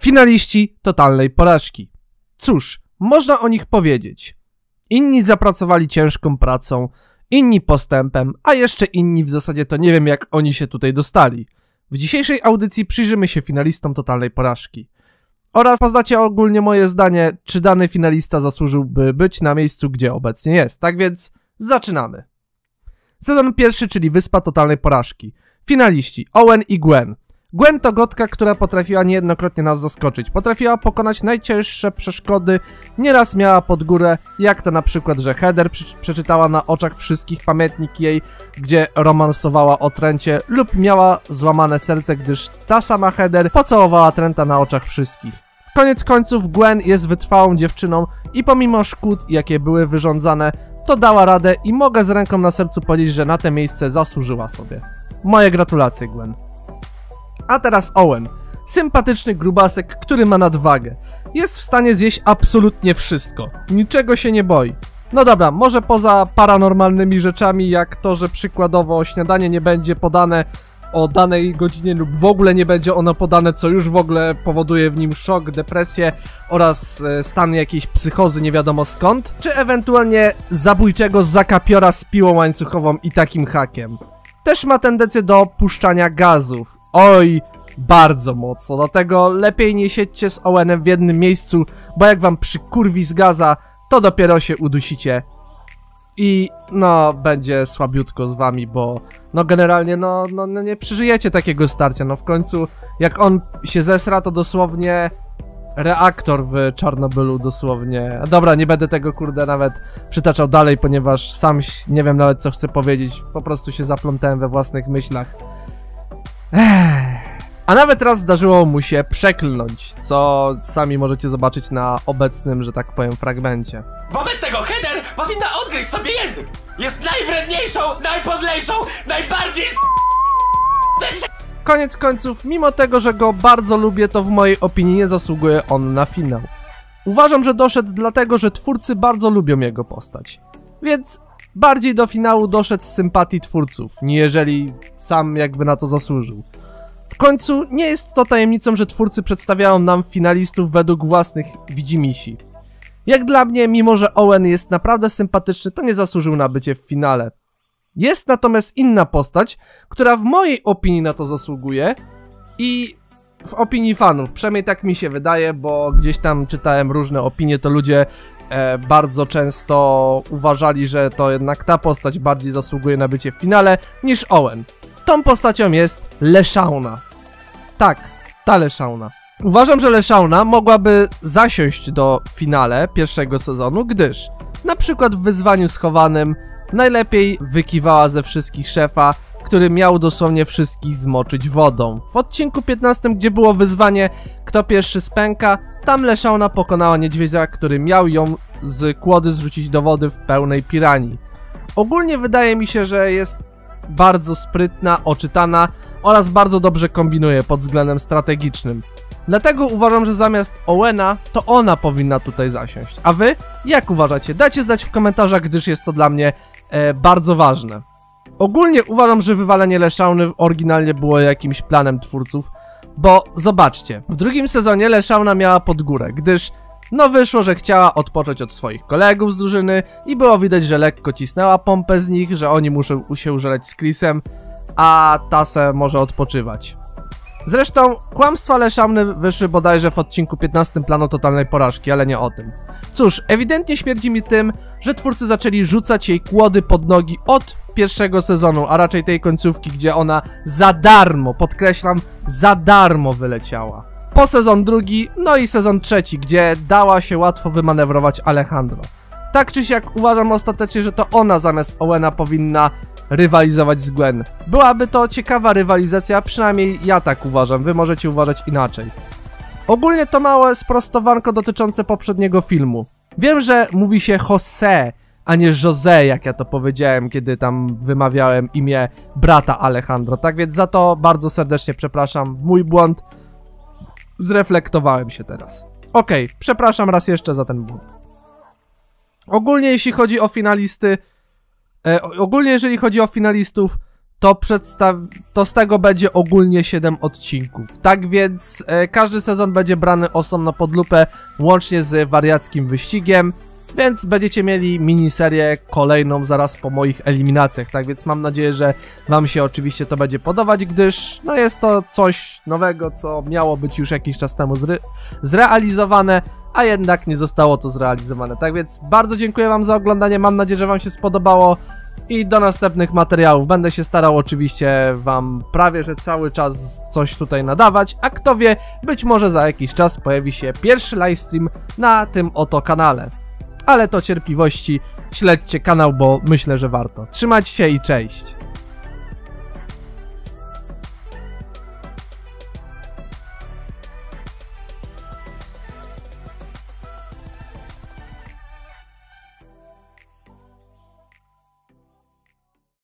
Finaliści totalnej porażki. Cóż, można o nich powiedzieć. Inni zapracowali ciężką pracą, inni postępem, a jeszcze inni w zasadzie to nie wiem jak oni się tutaj dostali. W dzisiejszej audycji przyjrzymy się finalistom totalnej porażki. Oraz poznacie ogólnie moje zdanie, czy dany finalista zasłużyłby być na miejscu, gdzie obecnie jest. Tak więc zaczynamy. Sezon pierwszy, czyli Wyspa Totalnej Porażki. Finaliści Owen i Gwen. Gwen to gotka, która potrafiła niejednokrotnie nas zaskoczyć. Potrafiła pokonać najcięższe przeszkody, nieraz miała pod górę, jak to na przykład, że Heather przeczytała na oczach wszystkich pamiętnik jej, gdzie romansowała o Trencie, lub miała złamane serce, gdyż ta sama Heather pocałowała Trenta na oczach wszystkich. Koniec końców Gwen jest wytrwałą dziewczyną i pomimo szkód, jakie były wyrządzane, to dała radę i mogę z ręką na sercu powiedzieć, że na te miejsce zasłużyła sobie. Moje gratulacje, Gwen. A teraz Owen. Sympatyczny grubasek, który ma nadwagę. Jest w stanie zjeść absolutnie wszystko. Niczego się nie boi. No dobra, może poza paranormalnymi rzeczami, jak to, że przykładowo śniadanie nie będzie podane o danej godzinie lub w ogóle nie będzie ono podane, co już w ogóle powoduje w nim szok, depresję oraz e, stan jakiejś psychozy nie wiadomo skąd, czy ewentualnie zabójczego zakapiora z piłą łańcuchową i takim hakiem. Też ma tendencję do puszczania gazów. Oj, bardzo mocno, dlatego lepiej nie siedźcie z Owenem w jednym miejscu, bo jak wam przykurwi z gaza, to dopiero się udusicie i no, będzie słabiutko z wami, bo no generalnie no, no, no nie przeżyjecie takiego starcia, no w końcu jak on się zesra, to dosłownie reaktor w Czarnobylu dosłownie. Dobra, nie będę tego kurde nawet przytaczał dalej, ponieważ sam nie wiem nawet co chcę powiedzieć, po prostu się zaplątałem we własnych myślach. A nawet raz zdarzyło mu się przeklnąć, co sami możecie zobaczyć na obecnym, że tak powiem, fragmencie. Wobec tego Heather powinna odgryźć sobie język! Jest najwredniejszą, najpodlejszą, najbardziej s... Koniec końców, mimo tego, że go bardzo lubię, to w mojej opinii nie zasługuje on na finał. Uważam, że doszedł dlatego, że twórcy bardzo lubią jego postać. Więc bardziej do finału doszedł z sympatii twórców, jeżeli sam jakby na to zasłużył. W końcu nie jest to tajemnicą, że twórcy przedstawiają nam finalistów według własnych widzimisi. Jak dla mnie, mimo że Owen jest naprawdę sympatyczny, to nie zasłużył na bycie w finale. Jest natomiast inna postać, która w mojej opinii na to zasługuje i w opinii fanów, przynajmniej tak mi się wydaje, bo gdzieś tam czytałem różne opinie, to ludzie bardzo często uważali, że to jednak ta postać bardziej zasługuje na bycie w finale niż Owen. Tą postacią jest Leszauna. Tak, ta Leszauna. Uważam, że Leszauna mogłaby zasiąść do finale pierwszego sezonu, gdyż na przykład w wyzwaniu schowanym najlepiej wykiwała ze wszystkich szefa, który miał dosłownie wszystkich zmoczyć wodą. W odcinku 15, gdzie było wyzwanie kto pierwszy spęka, tam Leszauna pokonała niedźwiedzia, który miał ją z kłody zrzucić do wody w pełnej piranii. Ogólnie wydaje mi się, że jest bardzo sprytna, oczytana oraz bardzo dobrze kombinuje pod względem strategicznym. Dlatego uważam, że zamiast Owena, to ona powinna tutaj zasiąść. A wy? Jak uważacie? Dajcie znać w komentarzach, gdyż jest to dla mnie e, bardzo ważne. Ogólnie uważam, że wywalenie Leszauny oryginalnie było jakimś planem twórców, bo zobaczcie, w drugim sezonie Leszauna miała pod górę, gdyż no wyszło, że chciała odpocząć od swoich kolegów z drużyny i było widać, że lekko cisnęła pompę z nich, że oni muszą się użerać z Chrisem, a Tase może odpoczywać. Zresztą kłamstwa Leszamny wyszły bodajże w odcinku 15 planu totalnej porażki, ale nie o tym. Cóż, ewidentnie śmierdzi mi tym, że twórcy zaczęli rzucać jej kłody pod nogi od pierwszego sezonu, a raczej tej końcówki, gdzie ona za darmo, podkreślam, za darmo wyleciała. Po sezon drugi, no i sezon trzeci, gdzie dała się łatwo wymanewrować Alejandro. Tak czy siak uważam ostatecznie, że to ona zamiast Owena powinna rywalizować z Gwen. Byłaby to ciekawa rywalizacja, przynajmniej ja tak uważam, wy możecie uważać inaczej. Ogólnie to małe sprostowanko dotyczące poprzedniego filmu. Wiem, że mówi się Jose, a nie Jose, jak ja to powiedziałem, kiedy tam wymawiałem imię brata Alejandro. Tak więc za to bardzo serdecznie przepraszam, mój błąd. Zreflektowałem się teraz. Okej, okay, przepraszam raz jeszcze za ten błąd. Ogólnie jeśli chodzi o finalisty, E, ogólnie jeżeli chodzi o finalistów, to przedstaw... to z tego będzie ogólnie 7 odcinków. Tak więc e, każdy sezon będzie brany osobno pod lupę, łącznie z wariackim wyścigiem. Więc będziecie mieli miniserię kolejną zaraz po moich eliminacjach, tak więc mam nadzieję, że wam się oczywiście to będzie podobać, gdyż no jest to coś nowego, co miało być już jakiś czas temu zre zrealizowane, a jednak nie zostało to zrealizowane. Tak więc bardzo dziękuję wam za oglądanie, mam nadzieję, że wam się spodobało i do następnych materiałów. Będę się starał oczywiście wam prawie, że cały czas coś tutaj nadawać, a kto wie, być może za jakiś czas pojawi się pierwszy livestream na tym oto kanale ale to cierpliwości. Śledźcie kanał, bo myślę, że warto. Trzymajcie się i cześć!